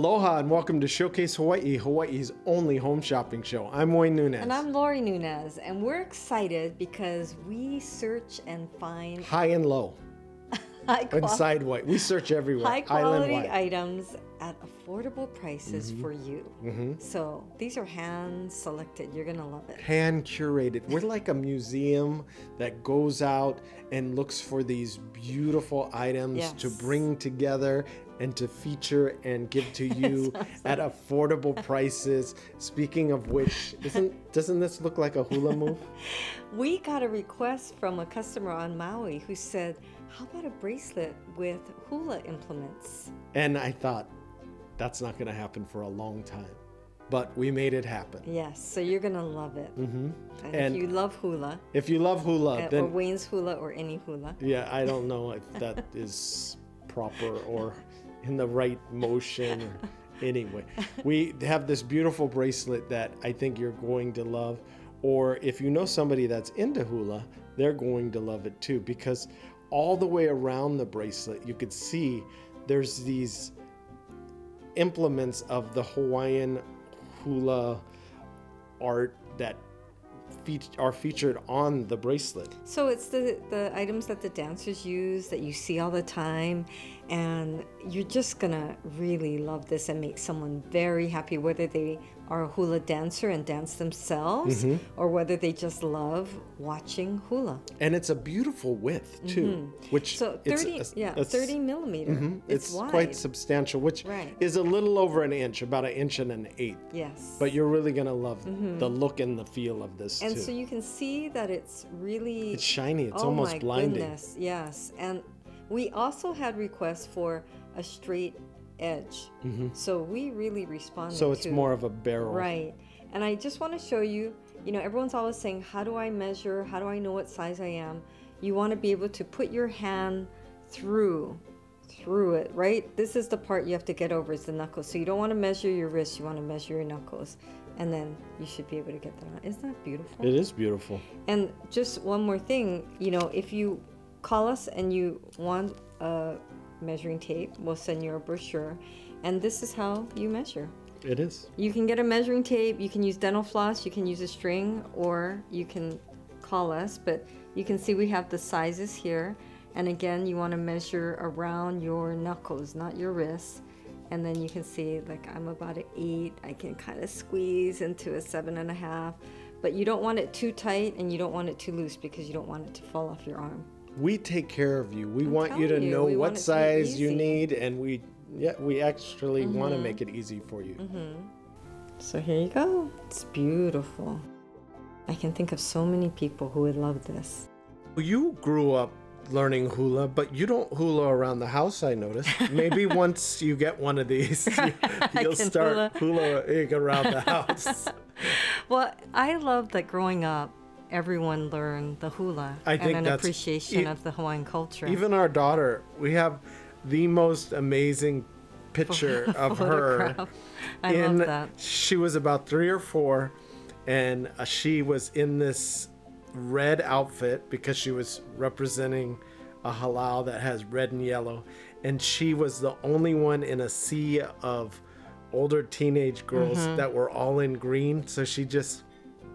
Aloha and welcome to Showcase Hawaii, Hawaii's only home shopping show. I'm Wayne Nunez. And I'm Lori Nunez, and we're excited because we search and find high and low. high And quality, sideway. We search everywhere. high quality items at affordable prices Mm-hmm. for you. So these are hand selected. You're gonna love it. Hand curated. We're like a museum that goes out and looks for these beautiful items to bring together and to feature and give to you at affordable prices. Speaking of which, isn't doesn't this look like a hula move? We got a request from a customer on Maui who said, "How about a bracelet with hula implements?" And I thought that's not going to happen for a long time. But we made it happen. Yes, so you're gonna love it. Mm-hmm. And, And- if you love hula, If you love hula, uh, or Wayne's hula, or any hula, yeah, I don't know if that is proper or in the right motion or anyway. We have this beautiful bracelet that I think you're going to love or if you know somebody that's into hula, they're going to love it too because all the way around the bracelet you could see there's these implements of the Hawaiian hula art that are featured on the bracelet. So it's the the items that the dancers use that you see all the time, and you're just gonna really love this and make someone very happy, whether they are a hula dancer and dance themselves, Mm-hmm. or whether they just love watching hula. And it's a beautiful width too, which Mm-hmm. So it's thirty, a- yeah, it's- thirty millimeter. mhm, It's, It's, quite substantial, which Right. is a little over an inch, about an inch and an eighth. yes. But you're really gonna love the look and the feel of this and too. so you can see that it's really it's shiny. It's oh almost my blinding. goodness yes and we also had requests for a straight edge. So we really responded Mm-hmm. So it's to more of a barrel. right. And i just want to show you you know everyone's always saying how do i measure? How do i know what size i am? You want to be able to put your hand through through it right? This is the part you have to get over is the knuckles. So you don't want to measure your wrist you want to measure your knuckles. And then you should be able to get that on. Isn't that beautiful? It is beautiful. and just one more thing, you know, if you call us and you want a measuring tape, we'll send you a brochure. And this is how you measure. It is. You can get a measuring tape, you can use dental floss, you can use a string, or you can call us. But you can see we have the sizes here. And again, you want to measure around your knuckles, not your wrists. And then you can see, like, I'm about an eight. I can kind of squeeze into a seven and a half. But you don't want it too tight and you don't want it too loose because you don't want it to fall off your arm. We take care of you. We want you to you, know what want it to be size you need, and we yeah we actually want Mm-hmm. to make it easy for you. So here you go. It's beautiful. I can think of so many people who would love this. You grew up learning hula, but you don't hula around the house. I noticed. Maybe once you get one of these, you, will can start hulaing around the house. Well, I love that growing up, everyone learned the hula I think and an appreciation e- of the Hawaiian culture. Even our daughter, we have the most amazing picture of her. I in love that. she was about three or four and uh, she was in this red outfit because she was representing a halau that has red and yellow and she was the only one in a sea of older teenage girls Mm-hmm. that were all in green so she just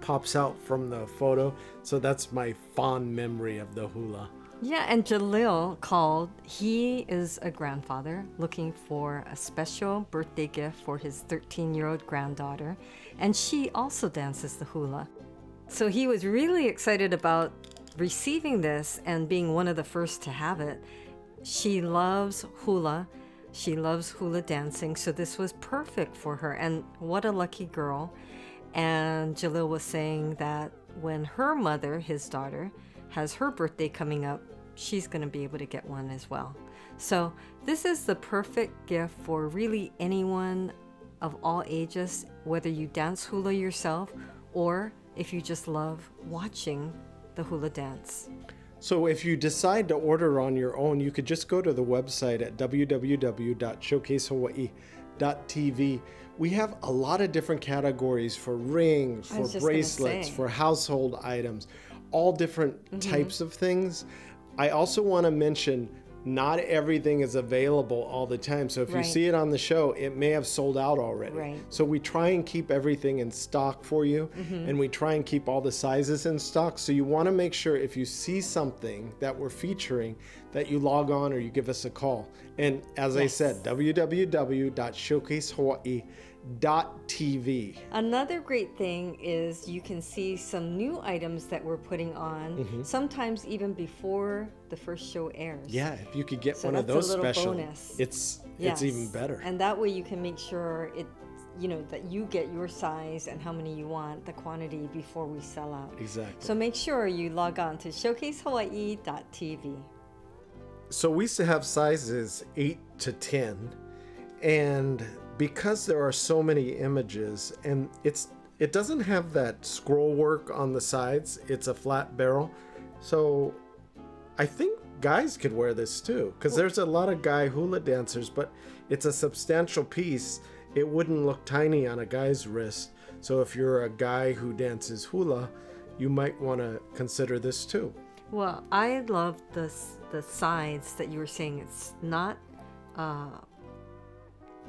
pops out from the photo so that's my fond memory of the hula Yeah, and Jalil called. He is a grandfather looking for a special birthday gift for his 13 year old granddaughter, and she also dances the hula. So he was really excited about receiving this and being one of the first to have it. She loves hula. She loves hula dancing, so this was perfect for her. And what a lucky girl. And Jalil was saying that when her mother, his daughter, has her birthday coming up, she's going to be able to get one as well. So, this is the perfect gift for really anyone of all ages, whether you dance hula yourself or if you just love watching the hula dance. So if you decide to order on your own, you could just go to the website at www.showcasehawaii.tv. We have a lot of different categories for rings, for was just gonna bracelets, for household items, all different Mm-hmm. types of things. I also want to mention not everything is available all the time. So if you see it on the show, it may have sold out already. Right. So we try and keep everything in stock for you, Mm-hmm. and we try and keep all the sizes in stock. So you want to make sure if you see something that we're featuring, that you log on or you give us a call. And as I said, said, www.showcasehawaii.tv. Another great thing is you can see some new items that we're putting on, Mm-hmm. sometimes even before the first show airs. Yeah, if you could get So one of a those special, bonus. it's Yes. it's even better. And that way you can make sure it, you know, that you get your size and how many you want, the quantity before we sell out. exactly. So make sure you log on to showcasehawaii.tv. So we used to have sizes 8 to 10 and because there are so many images and it's it doesn't have that scroll work on the sides, it's a flat barrel. So I think guys could wear this too cuz there's a lot of guy hula dancers but it's a substantial piece. It wouldn't look tiny on a guy's wrist. So if you're a guy who dances hula, you might want to consider this too. Well, I love the the sides that you were saying. It's not uh,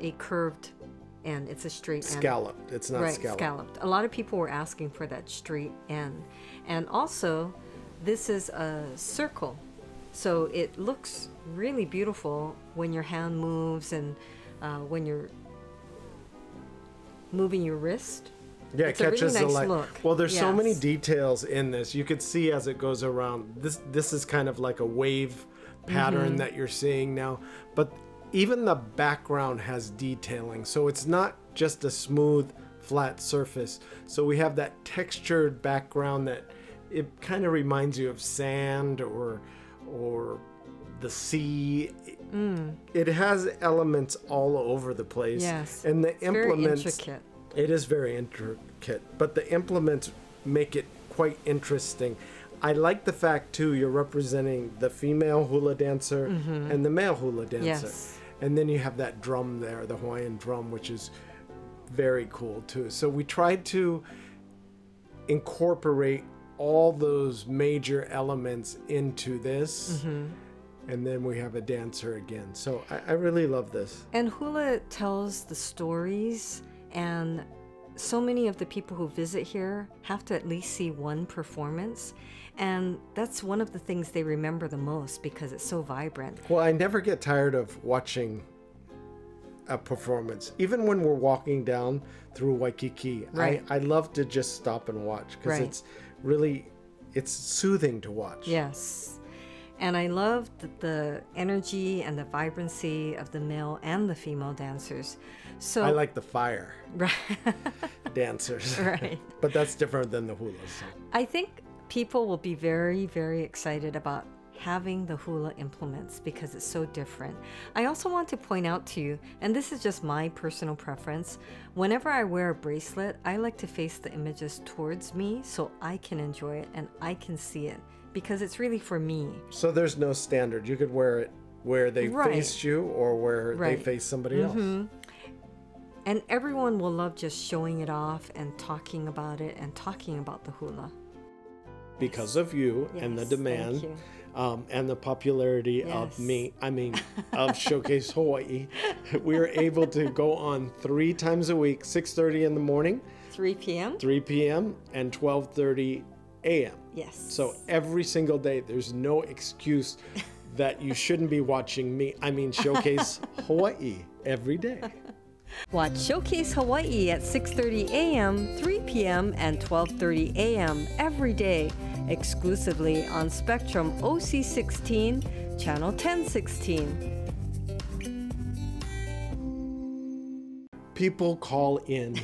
a curved end; it's a straight end. Scalloped. It's not right, scalloped. scalloped. A lot of people were asking for that straight end, and also, this is a circle, so it looks really beautiful when your hand moves and uh, when you're moving your wrist. Yeah, It's it a really catches the nice light. look. Well, there's so many details in this. You could see as it goes around. This this is kind of like a wave pattern Mm-hmm. that you're seeing now. But even the background has detailing. So it's not just a smooth flat surface. So we have that textured background that it kind of reminds you of sand or or the sea. It has elements all over the place. Mm. Yes, And the It's very implements intricate. it is very intricate, but the implements make it quite interesting. I like the fact too you're representing the female hula dancer and the male hula dancer. Mm-hmm. Yes. And then you have that drum there, the Hawaiian drum, which is very cool too. So we tried to incorporate all those major elements into this. Mm-hmm. And then we have a dancer again. So I, I really love this. And hula tells the stories, and so many of the people who visit here have to at least see one performance. And that's one of the things they remember the most because it's so vibrant. Well, I never get tired of watching a performance. Even when we're walking down through Waikiki, Right. I, I love to just stop and watch because Right. it's really it's soothing to watch. Yes. And I love the, the energy and the vibrancy of the male and the female dancers. So, I like the fire right. dancers. right. but that's different than the hulas. so. I think people will be very, very excited about having the hula implements because it's so different. I also want to point out to you, and this is just my personal preference, whenever I wear a bracelet, I like to face the images towards me so I can enjoy it and I can see it because it's really for me. So there's no standard. You could wear it where they Right. face you or where Right. they face somebody else. And everyone will love just showing it off and talking about it and talking about the hula. Because of you and the demand um, and the popularity of me, I mean, of Showcase Hawaii, we are able to go on three times a week, 6.30 in the morning, 3 p.m.? 3 p.m., and 12.30 a.m. Yes. So every single day, there's no excuse that you shouldn't be watching me. I mean, Showcase Hawaii every day. Watch Showcase Hawaii at 6:30 a.m., 3 p.m., and 12:30 a.m. every day, exclusively on Spectrum OC16, channel 1016. People call in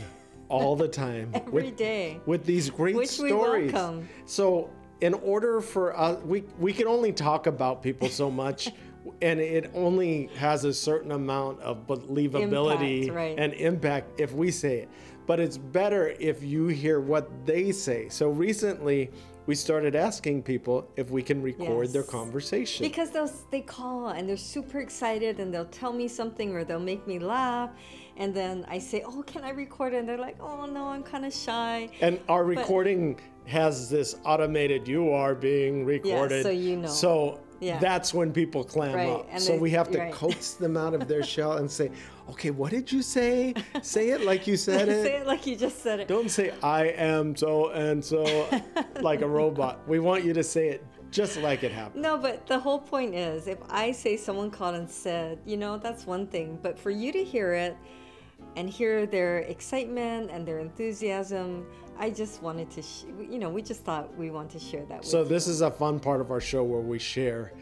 all the time Every with, day. with these great Which we stories. welcome. So, in order for us, we we can only talk about people so much, and it only has a certain amount of believability Impact, right. and impact if we say it. But it's better if you hear what they say. So recently, we started asking people if we can record their conversation. Because they'll, they call and they're super excited and they'll tell me something or they'll make me laugh. And then I say, Oh, can I record it? And they're like, Oh, no, I'm kind of shy. And our recording has this automated you are being recorded. Yeah, so you know. So Yeah. that's when people clam Right, up. and So they- we have to right. coax them out of their shell and say, okay, what did you say? Say it like you said it. Say it like you just said it. Don't say I am so and so like a robot. We want you to say it just like it happened. No, but the whole point is if I say someone called and said, you know, that's one thing, but for you to hear it and hear their excitement and their enthusiasm, I just wanted to, sh- you know, we just thought we want to share that with So you. this is a fun part of our show where we share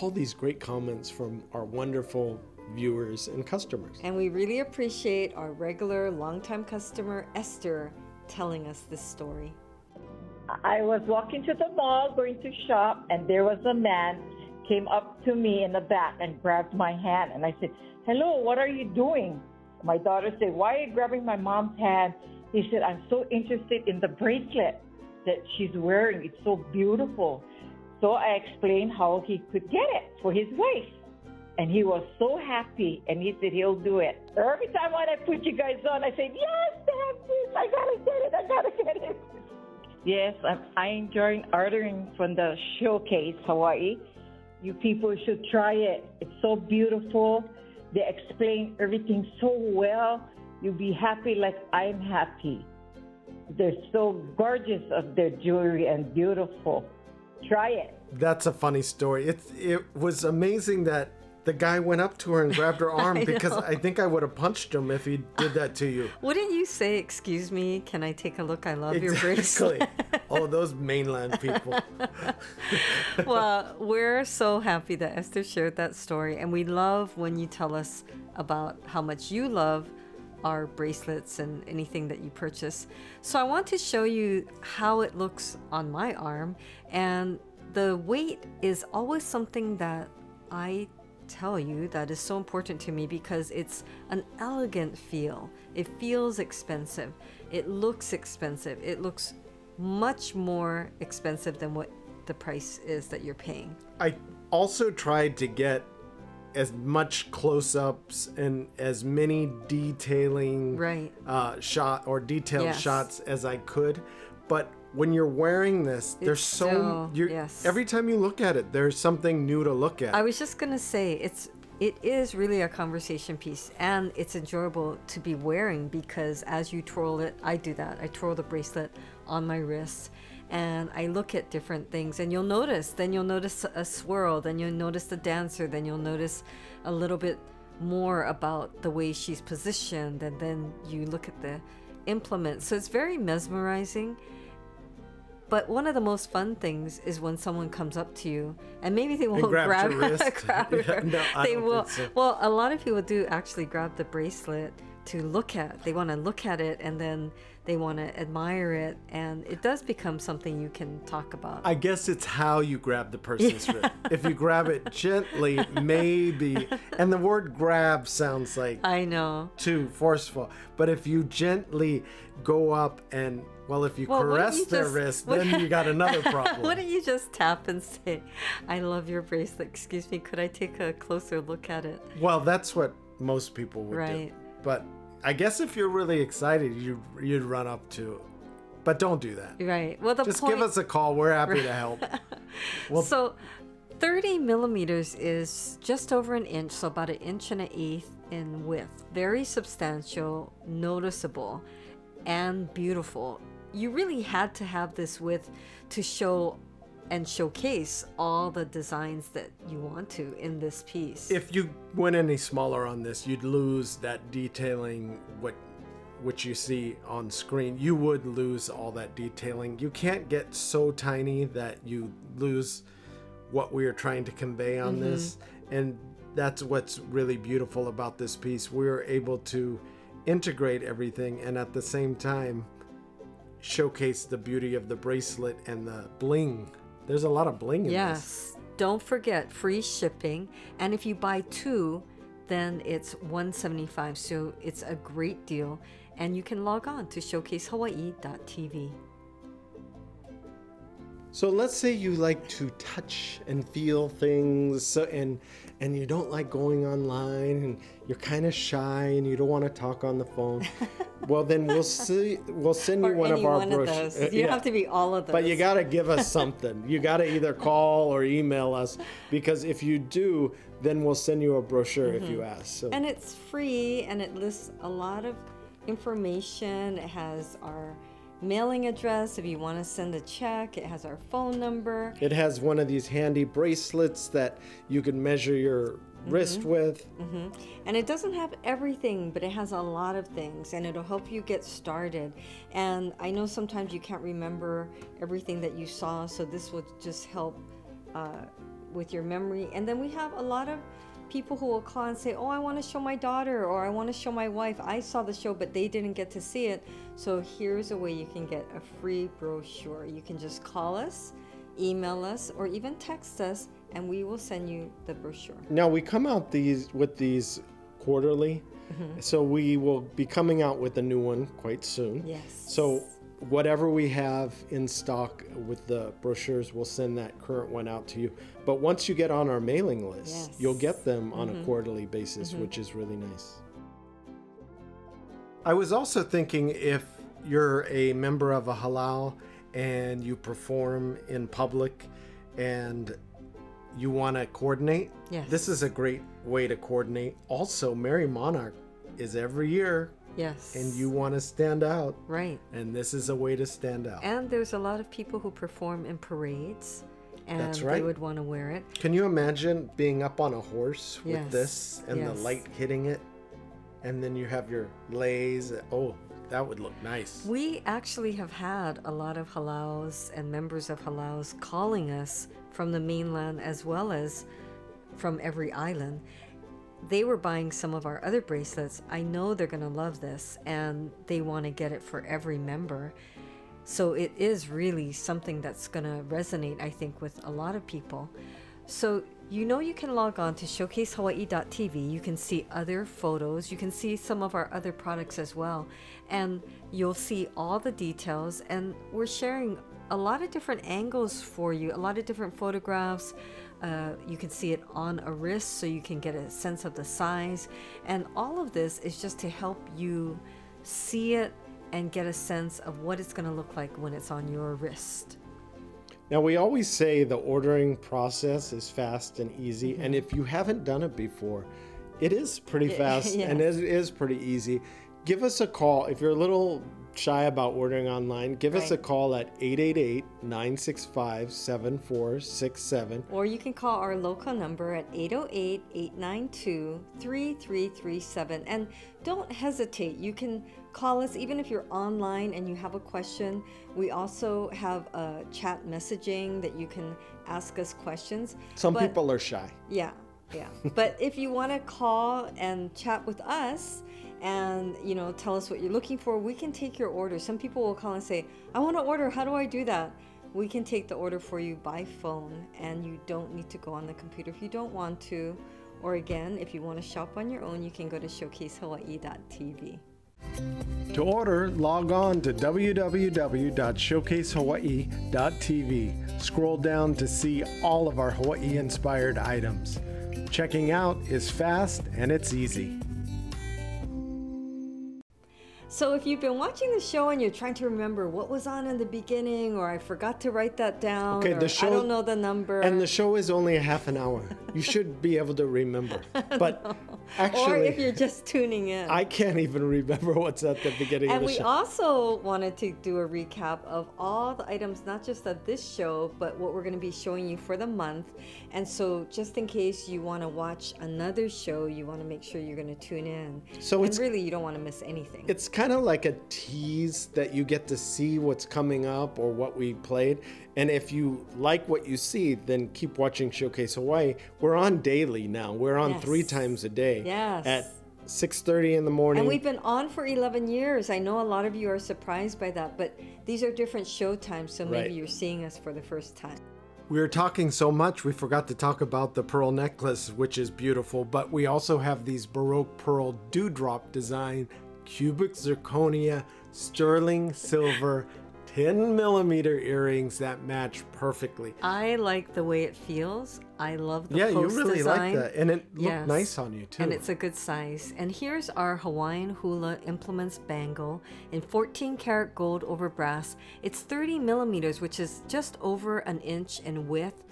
all these great comments from our wonderful viewers and customers. And we really appreciate our regular longtime customer, Esther, telling us this story. I was walking to the mall going to shop, and there was a man came up to me in the back and grabbed my hand, and I said, "Hello, what are you doing?" My daughter said, "Why are you grabbing my mom's hand?" He said, "I'm so interested in the bracelet that she's wearing. It's so beautiful." So I explained how he could get it for his wife. And he was so happy, and he said he'll do it. Every time when I put you guys on, I said, "Yes, Dad, please, I gotta get it, I gotta get it." Yes, I'm, I enjoy ordering from the showcase Hawaii. You people should try it. It's so beautiful. They explain everything so well. You'll be happy like I'm happy. They're so gorgeous of their jewelry and beautiful. Try it. That's a funny story. It it was amazing that the guy went up to her and grabbed her arm I because know. I think I would have punched him if he did that to you. Wouldn't you say, "Excuse me, can I take a look? I love your Exactly. bracelet." oh, those mainland people. well, we're so happy that Esther shared that story, and we love when you tell us about how much you love our bracelets and anything that you purchase. So, I want to show you how it looks on my arm, and the weight is always something that I tell you that is so important to me because it's an elegant feel. It feels expensive. It looks expensive. It looks much more expensive than what the price is that you're paying. I also tried to get as much close-ups and as many detailing Right. uh, shot or detailed Yes. shots as I could, but when you're wearing this, there's so still- you're, yes. every time you look at it, there's something new to look at. I was just gonna say it's it is really a conversation piece and it's enjoyable to be wearing because as you twirl it, I do that. I twirl the bracelet on my wrist and I look at different things and you'll notice, then you'll notice a swirl, then you'll notice the dancer, then you'll notice a little bit more about the way she's positioned and then you look at the implement. So it's very mesmerizing. But one of the most fun things is when someone comes up to you and maybe they won't grabs grab your grab Yeah, no, they will. so. Well, a lot of people do actually grab the bracelet to look at. They want to look at it and then they want to admire it, and it does become something you can talk about. I guess it's how you grab the person's wrist. If you grab it gently, maybe, and the word grab sounds like I know. too forceful. But if you gently go up and, well, if you Well, caress you their just- wrist, what- then you got another problem. Why don't you just tap and say, "I love your bracelet. Excuse me, could I take a closer look at it?" well, that's what most people would do. Right. But I guess if you're really excited, you you'd run up to. But don't do that. Right. Well, the Just point. give us a call. We're happy to help. Well, so, 30 millimeters is just over an inch, so about an inch and an eighth in width. Very substantial, noticeable, and beautiful. You really had to have this width to show and showcase all the designs that you want to in this piece. if you went any smaller on this, you'd lose that detailing what which you see on screen. You would lose all that detailing. You can't get so tiny that you lose what we are trying to convey on mm-hmm. this. And that's what's really beautiful about this piece. We're able to integrate everything and at the same time showcase the beauty of the bracelet and the bling. There's a lot of bling in this. Yes. Don't forget free shipping. And if you buy two, then it's 175 So it's a great deal. And you can log on to showcasehawaii.tv. So let's say you like to touch and feel things so, and and you don't like going online and you're kind of shy and you don't want to talk on the phone. well, then we'll see we'll send you one of our one of brochures. those. Uh, you don't have to be all of those. But you got to give us something. you got to either call or email us because if you do, then we'll send you a brochure if you mm-hmm. ask. So And it's free and it lists a lot of information. It has our mailing address if you want to send a check, it has our phone number. it has one of these handy bracelets that you can measure your wrist Mm-hmm. with. And it doesn't have everything, but it has a lot of things and it'll help you get started. And I know sometimes you can't remember everything that you saw, so this will just help uh, with your memory. And then we have a lot of people who will call and say, Oh, I want to show my daughter or I want to show my wife. I saw the show, but they didn't get to see it. So here's a way you can get a free brochure. You can just call us, email us, or even text us, and we will send you the brochure. Now we come out these with these quarterly. Mm-hmm. So we will be coming out with a new one quite soon. Yes. So whatever we have in stock with the brochures, we'll send that current one out to you. But once you get on our mailing list, Yes. Mm-hmm. you'll get them on a quarterly basis, which is really nice. I was also thinking if you're a member of a halau and you perform in public and you want to coordinate, Yes. this is a great way to coordinate. Also, Merrie Monarch is every year Yes. and you want to stand out. Right. And this is a way to stand out. And there's a lot of people who perform in parades, and That's they would want to wear it. Can you imagine being up on a horse with Yes, this and the light hitting it? And then you have your leis. Oh, that would look nice. We actually have had a lot of halaus and members of halaus calling us from the mainland as well as from every island. They were buying some of our other bracelets. I know they're going to love this and they want to get it for every member. So it is really something that's going to resonate, I think, with a lot of people. So you know you can log on to showcasehawaii.tv. You can see other photos. You can see some of our other products as well. And you'll see all the details. And we're sharing a lot of different angles for you, a lot of different photographs. Uh, you can see it on a wrist so you can get a sense of the size. And all of this is just to help you see it and get a sense of what it's going to look like when it's on your wrist. Now, we always say the ordering process is fast and easy. And if you haven't done it before, it is pretty fast and it is pretty easy. Give us a call. If you're a little shy about ordering online, give us a call at 888 965 7467. Or you can call our local number at 808 892 3337. And don't hesitate. You can call us even if you're online and you have a question. We also have a chat messaging that you can ask us questions. Some But- people are shy. Yeah, yeah. but if you want to call and chat with us and you know tell us what you're looking for, we can take your order. Some people will call and say, "I want to order. How do I do that?" We can take the order for you by phone, and you don't need to go on the computer if you don't want to. Or again, if you want to shop on your own, you can go to showcasehawaii.tv. To order, log on to www.showcasehawaii.tv. Scroll down to see all of our Hawaii inspired items. Checking out is fast and it's easy. So if you've been watching the show and you're trying to remember what was on in the beginning, or I forgot to write that down, Okay, or the show- I don't know the number, And the show is only a half an hour. You should be able to remember. But or actually, if you're just tuning in. I can't even remember what's at the beginning and of the we show. also wanted to do a recap of all the items, not just of this show, but what we're going to be showing you for the month. And so, just in case you want to watch another show, you want to make sure you're going to tune in. So and it's- really, you don't want to miss anything. It's kind of like a tease that you get to see what's coming up or what we played. And if you like what you see, then keep watching Showcase Hawaii. We're on daily now. We're on Yes. three times a day. Yes. At 6:30 in the morning. And we've been on for 11 years. I know a lot of you are surprised by that, but these are different show times, so maybe Right. you're seeing us for the first time. We were talking so much, we forgot to talk about the pearl necklace, which is beautiful. But we also have these Baroque pearl dewdrop design, cubic zirconia, sterling silver, 10 millimeter earrings that match perfectly. I like the way it feels. I love the yeah, you really design. like that. And it looked Yes. nice on you too. And it's a good size. And here's our Hawaiian hula implements bangle in 14 karat gold over brass. It's 30 millimeters, which is just over an inch in width.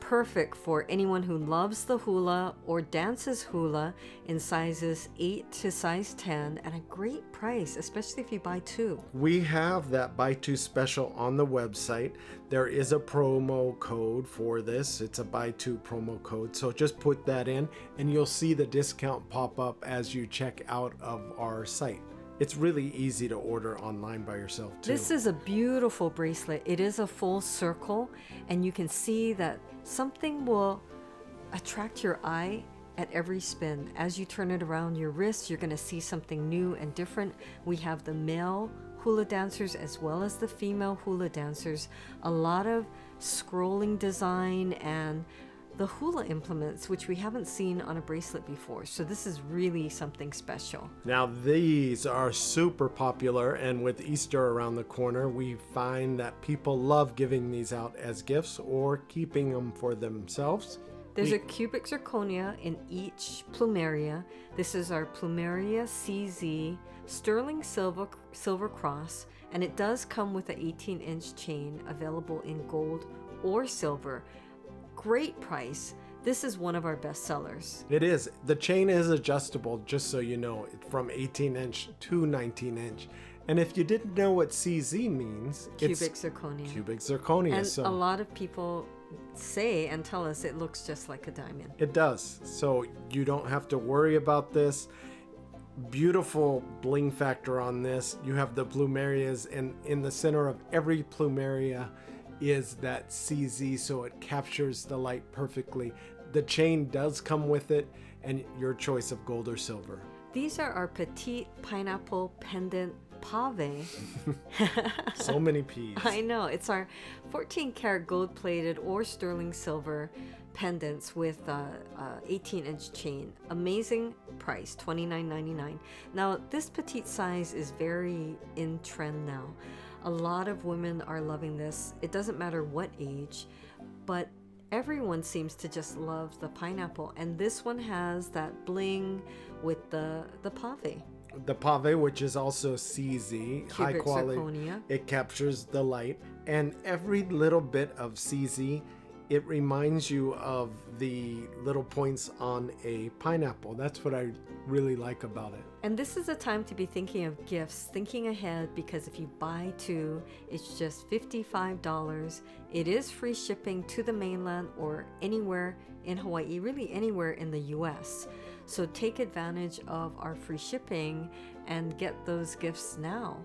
Perfect for anyone who loves the hula or dances hula in sizes 8 to size 10 at a great price, especially if you buy two. We have that buy two special on the website. There is a promo code for this. It's a buy two promo code. So just put that in and you'll see the discount pop up as you check out of our site. It's really easy to order online by yourself too. This is a beautiful bracelet. It is a full circle, and you can see that something will attract your eye at every spin. As you turn it around your wrist, you're going to see something new and different. We have the male hula dancers as well as the female hula dancers. A lot of scrolling design and the hula implements, which we haven't seen on a bracelet before. So, this is really something special. Now, these are super popular, and with Easter around the corner, we find that people love giving these out as gifts or keeping them for themselves. There's We- a cubic zirconia in each plumeria. This is our plumeria CZ sterling silver silver cross, and it does come with an 18 inch chain available in gold or silver. Great price. This is one of our best sellers. It is. The chain is adjustable, just so you know, from 18 inch to 19 inch. And if you didn't know what CZ means, Cubic it's zirconia. cubic zirconia. and so a lot of people say and tell us it looks just like a diamond. it does. So you don't have to worry about this. Beautiful bling factor on this. You have the plumerias, and in the center of every plumeria is that CZ, so it captures the light perfectly. The chain does come with it, and your choice of gold or silver. These are our petite pineapple pendant pave. So many P's. I know. It's our 14 karat gold plated or sterling silver pendants with a, a 18 inch chain. Amazing price, $29.99. Now, this petite size is very in trend now. A lot of women are loving this. It doesn't matter what age, but everyone seems to just love the pineapple. And this one has that bling with the, the pave. the pave, which is also CZ, high quality. zirconia. It captures the light, and every little bit of CZ, it reminds you of the little points on a pineapple. That's what I really like about it. And this is a time to be thinking of gifts, thinking ahead because if you buy two, it's just $55. It is free shipping to the mainland or anywhere in Hawaii, really anywhere in the US. So take advantage of our free shipping and get those gifts now.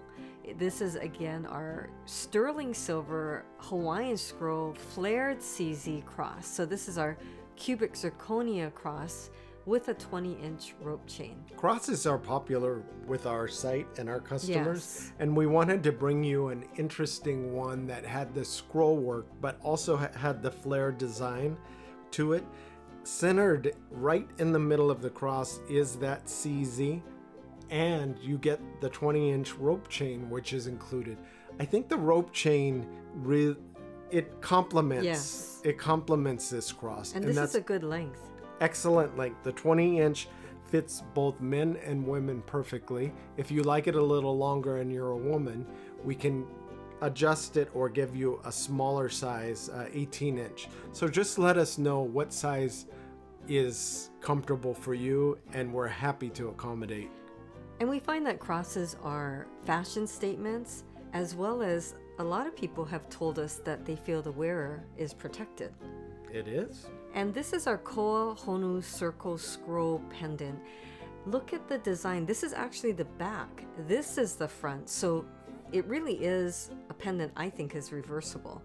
This is again our sterling silver Hawaiian scroll flared CZ cross. So this is our cubic zirconia cross with a 20 inch rope chain. Crosses are popular with our site and our customers, Yes. and we wanted to bring you an interesting one that had the scroll work but also had the flare design to it. Centered right in the middle of the cross is that CZ, and you get the 20 inch rope chain, which is included. I think the rope chain re- it complements Yes. it complements this cross, And this that's is a good length. excellent length. The 20 inch fits both men and women perfectly. If you like it a little longer and you're a woman, we can adjust it or give you a smaller size, uh, 18 inch. So just let us know what size is comfortable for you, and we're happy to accommodate. And we find that crosses are fashion statements, as well as a lot of people have told us that they feel the wearer is protected. It is. And this is our Koa Honu Circle Scroll Pendant. Look at the design. This is actually the back. This is the front. So it really is a pendant I think is reversible.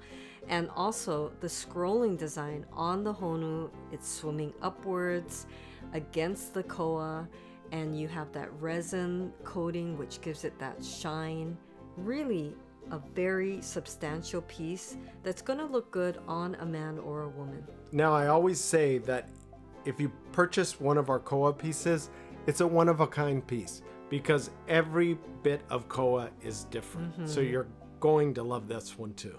And also the scrolling design on the Honu, it's swimming upwards against the Koa. And you have that resin coating, which gives it that shine. Really a very substantial piece that's going to look good on a man or a woman. Now, I always say that if you purchase one of our koa pieces, it's a one of a kind piece because every bit of koa is different. So mm-hmm. you're going to love this one too.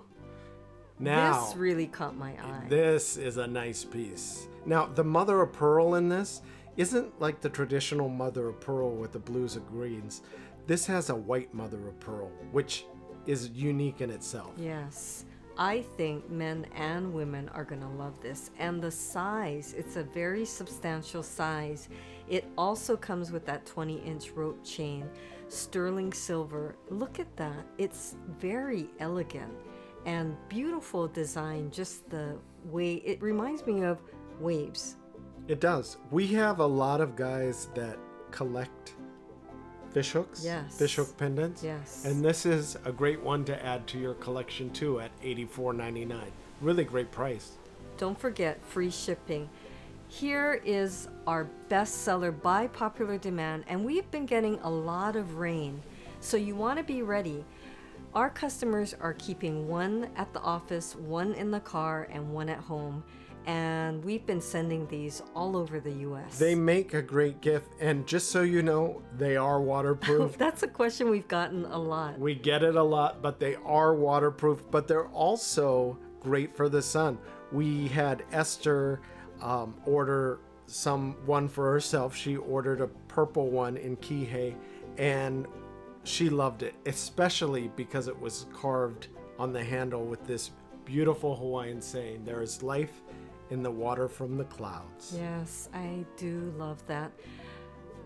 Now, This really caught my eye. this is a nice piece. Now, the mother of pearl in this isn't like the traditional mother of pearl with the blues and greens. This has a white mother of pearl, which is unique in itself. Yes. I think men and women are going to love this. And the size, it's a very substantial size. It also comes with that 20 inch rope chain, sterling silver. Look at that. It's very elegant and beautiful design. Just the way it reminds me of waves. It does. We have a lot of guys that collect fish hooks, Yes. fish hook pendants. Yes. And this is a great one to add to your collection too at $84.99. Really great price. Don't forget free shipping. Here is our bestseller by popular demand, and we've been getting a lot of rain, so you want to be ready. Our customers are keeping one at the office, one in the car, and one at home, and we've been sending these all over the US. They make a great gift, and just so you know, they are waterproof. That's a question we've gotten a lot. we get it a lot, but they are waterproof, but they're also great for the sun. We had Esther um, order some one for herself. She ordered a purple one in Kihei, and she loved it, especially because it was carved on the handle with this beautiful Hawaiian saying, There is life in the water from the clouds. Yes, I do love that.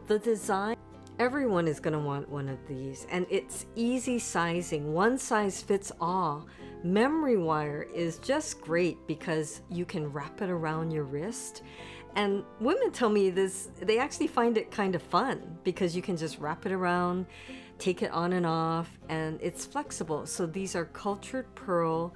The design, everyone is going to want one of these, and it's easy sizing. One size fits all. Memory wire is just great because you can wrap it around your wrist. And women tell me this, they actually find it kind of fun because you can just wrap it around, take it on and off, and it's flexible. So these are cultured pearl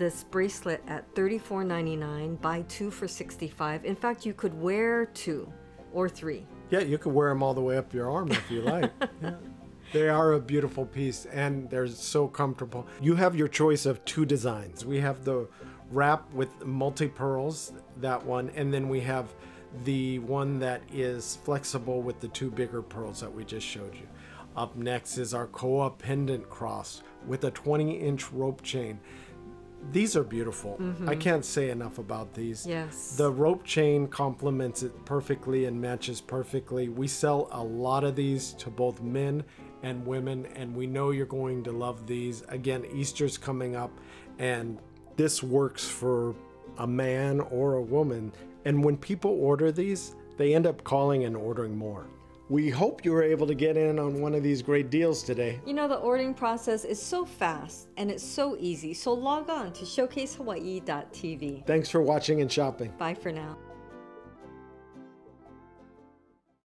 this bracelet at $34.99 buy two for 65. in fact you could wear two or three Yeah, you could wear them all the way up your arm if you like. yeah. They are a beautiful piece and they're so comfortable. You have your choice of two designs. We have the wrap with multi pearls, that one, and then we have the one that is flexible with the two bigger pearls that we just showed you. Up next is our Koa pendant cross with a 20 inch rope chain. These are beautiful. I mm-hmm. can't say enough about these. Yes. The rope chain complements it perfectly and matches perfectly. We sell a lot of these to both men and women, and we know you're going to love these. Again, Easter's coming up, and this works for a man or a woman. And when people order these, they end up calling and ordering more. We hope you were able to get in on one of these great deals today. you know the ordering process is so fast and it's so easy so log on to showcasehawaii.tv Thanks for watching and shopping. bye for now